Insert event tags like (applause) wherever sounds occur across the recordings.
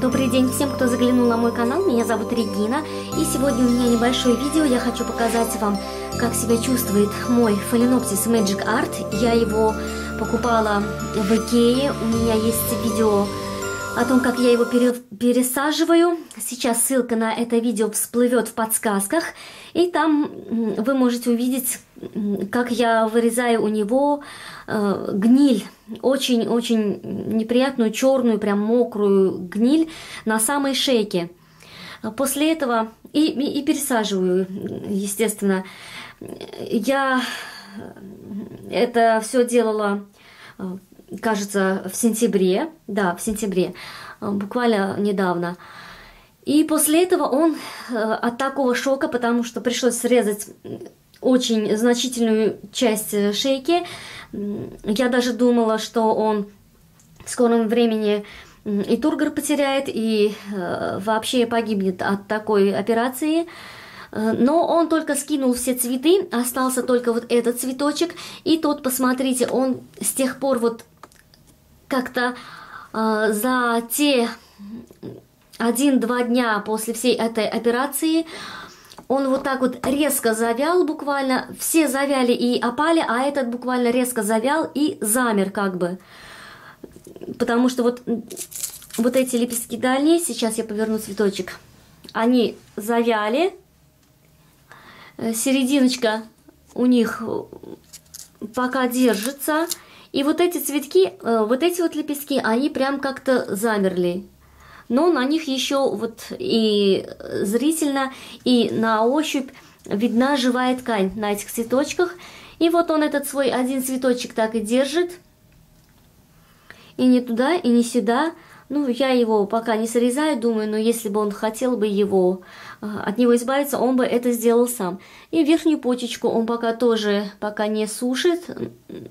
Добрый день всем, кто заглянул на мой канал. Меня зовут Регина. И сегодня у меня небольшое видео. Я хочу показать вам, как себя чувствует мой Phalaenopsis Magic Art. Я его покупала в Икее. У меня есть видео о том, как я его пере, пересаживаю. Сейчас ссылка на это видео всплывет в подсказках. И там вы можете увидеть, как я вырезаю у него э, гниль. Очень-очень неприятную, черную, прям мокрую гниль на самой шейке. После этого и, и, и пересаживаю, естественно. Я это все делала кажется, в сентябре, да, в сентябре, э, буквально недавно. И после этого он э, от такого шока, потому что пришлось срезать очень значительную часть э, шейки, я даже думала, что он в скором времени и тургор потеряет, и вообще погибнет от такой операции. Но он только скинул все цветы, остался только вот этот цветочек. И тот, посмотрите, он с тех пор вот как-то э, за те один-два дня после всей этой операции он вот так вот резко завял буквально, все завяли и опали, а этот буквально резко завял и замер как бы. Потому что вот, вот эти лепестки дальние, сейчас я поверну цветочек, они завяли, э, серединочка у них пока держится, и вот эти цветки, э, вот эти вот лепестки, они прям как-то замерли. Но на них еще вот и зрительно, и на ощупь видна живая ткань на этих цветочках. И вот он этот свой один цветочек так и держит. И не туда, и не сюда. Ну, я его пока не срезаю, думаю, но если бы он хотел бы его, э, от него избавиться, он бы это сделал сам. И верхнюю почечку он пока тоже пока не сушит,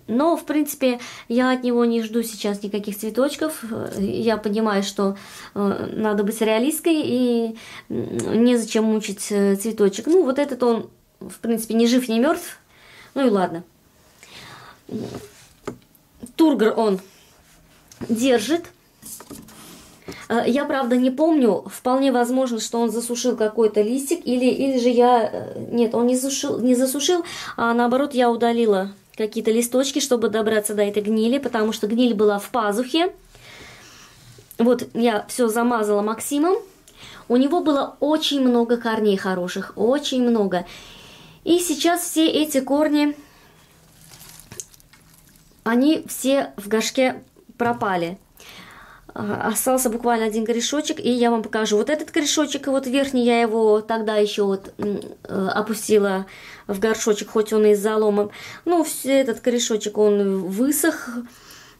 но, в принципе, я от него не жду сейчас никаких цветочков. Я понимаю, что э, надо быть реалисткой и незачем мучить э, цветочек. Ну, вот этот он, в принципе, ни жив, ни мертв. Ну и ладно. Тургор он держит. Э, я, правда, не помню. Вполне возможно, что он засушил какой-то листик. Или, или же я... Э, нет, он не, засушил, не засушил, а наоборот я удалила какие-то листочки, чтобы добраться до этой гнили, потому что гниль была в пазухе. Вот я все замазала Максимом. У него было очень много корней хороших, очень много. И сейчас все эти корни, они все в горшке пропали. Остался буквально один корешочек, и я вам покажу. Вот этот корешочек, вот верхний, я его тогда еще вот э, опустила в горшочек, хоть он и с заломом. Ну, этот корешочек, он высох.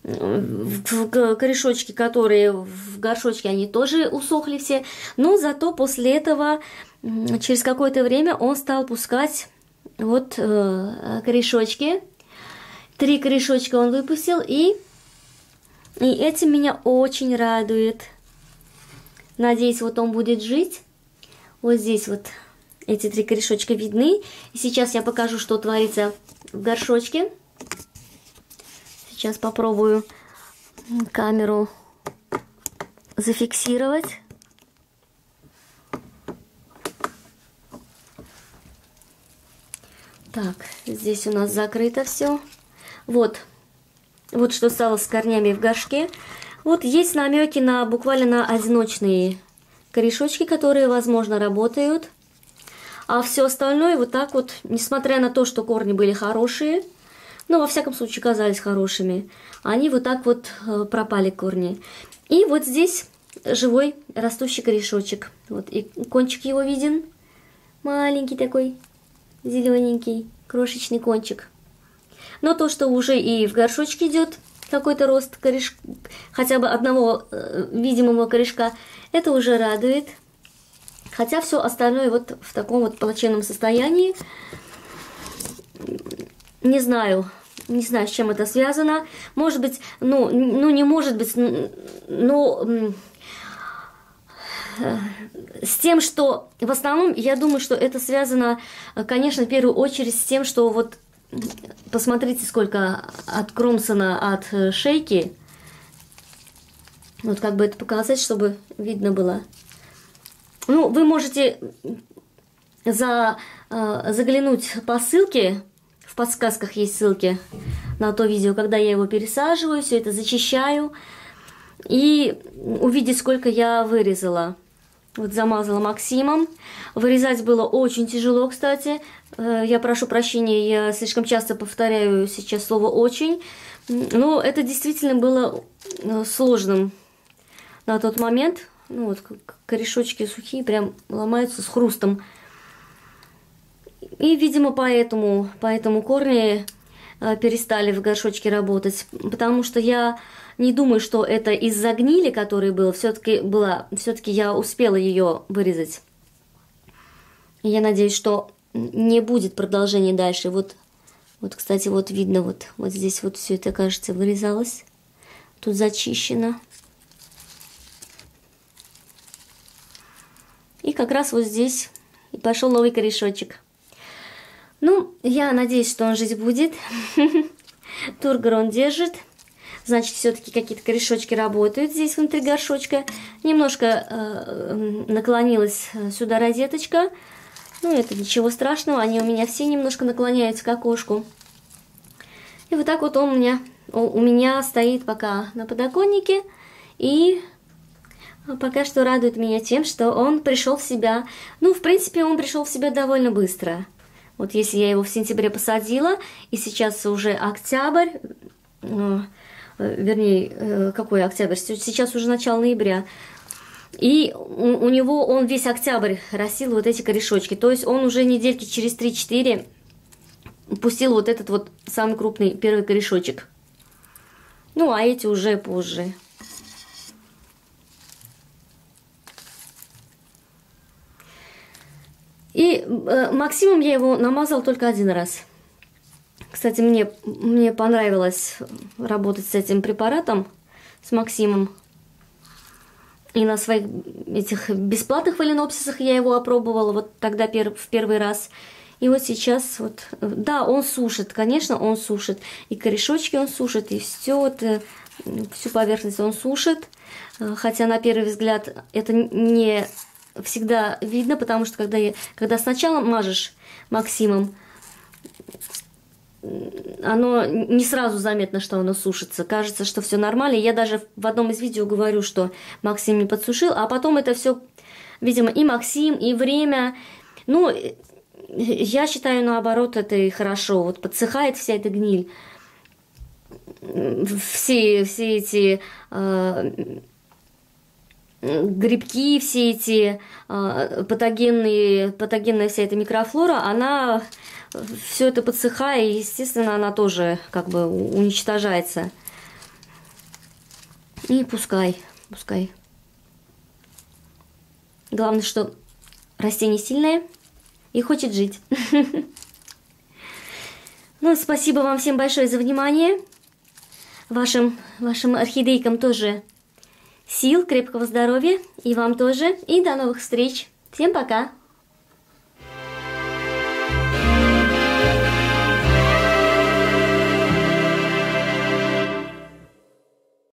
Корешочки, которые в горшочке, они тоже усохли все. Но зато после этого, через какое-то время, он стал пускать вот э, корешочки. Три корешочка он выпустил, и и этим меня очень радует. Надеюсь, вот он будет жить. Вот здесь вот эти три корешочка видны. И сейчас я покажу, что творится в горшочке. Сейчас попробую камеру зафиксировать. Так, здесь у нас закрыто все. Вот, вот что стало с корнями в горшке. Вот есть намеки на буквально на одиночные корешочки, которые, возможно, работают. А все остальное вот так вот, несмотря на то, что корни были хорошие, но во всяком случае казались хорошими, они вот так вот э, пропали корни. И вот здесь живой растущий корешочек. Вот и кончик его виден. Маленький такой, зелененький, крошечный кончик. Но то, что уже и в горшочке идет какой-то рост кореш... хотя бы одного э, видимого корешка, это уже радует. Хотя все остальное вот в таком вот плачевном состоянии. Не знаю, не знаю, с чем это связано. Может быть, ну, ну не может быть, но э, с тем, что в основном, я думаю, что это связано, конечно, в первую очередь с тем, что вот Посмотрите, сколько от э, шейки. Вот как бы это показать, чтобы видно было. Ну, вы можете за, э, заглянуть по ссылке, в подсказках есть ссылки на то видео, когда я его пересаживаю, все это зачищаю, и увидеть, сколько я вырезала. Вот замазала Максимом. Вырезать было очень тяжело, кстати. Э, я прошу прощения, я слишком часто повторяю сейчас слово «очень». Но это действительно было э, сложным на тот момент. Ну вот, корешочки сухие прям ломаются с хрустом. И, видимо, поэтому, поэтому корни перестали в горшочке работать. Потому что я не думаю, что это из-за гнили, которая была. Все-таки была, все-таки я успела ее вырезать. Я надеюсь, что не будет продолжения дальше. Вот, вот, кстати, вот видно, вот, вот здесь вот все это, кажется, вырезалось. Тут зачищено. И как раз вот здесь и пошел новый корешочек. Ну, я надеюсь, что он жить будет. (laughs) Тургор он держит. Значит, все-таки какие-то корешочки работают здесь внутри горшочка. Немножко э, наклонилась сюда розеточка. Ну, это ничего страшного. Они у меня все немножко наклоняются к окошку. И вот так вот он у меня, у меня стоит пока на подоконнике. И пока что радует меня тем, что он пришел в себя. Ну, в принципе, он пришел в себя довольно быстро. Вот если я его в сентябре посадила, и сейчас уже октябрь, ну, э, вернее, э, какой октябрь? Сейчас уже начало ноября. И у, него он весь октябрь растил вот эти корешочки. То есть он уже недельки через 3-4 пустил вот этот вот самый крупный первый корешочек. Ну, а эти уже позже. И э, Максимом я его намазал только один раз. Кстати, мне, мне понравилось работать с этим препаратом, с Максимом. И на своих этих бесплатных фаленопсисах я его опробовала вот тогда пер, в первый раз. И вот сейчас вот, да, он сушит, конечно, он сушит. И корешочки он сушит, и все это, всю поверхность он сушит. Э, хотя на первый взгляд это не всегда видно, потому что когда, я, когда сначала мажешь Максимом, оно не сразу заметно, что оно сушится. Кажется, что все нормально. Я даже в одном из видео говорю, что Максим не подсушил, а потом это все, видимо, и Максим, и время. Ну, я считаю, наоборот, это и хорошо. Вот подсыхает вся эта гниль. Все, все эти э, грибки, все эти э, патогенные, патогенная вся эта микрофлора, она все это подсыхая, и, естественно, она тоже как бы уничтожается. И пускай, пускай. Главное, что растение сильное и хочет жить. (laughs) Ну, спасибо вам всем большое за внимание. Вашим, вашим орхидейкам тоже сил, крепкого здоровья. И вам тоже. И до новых встреч. Всем пока.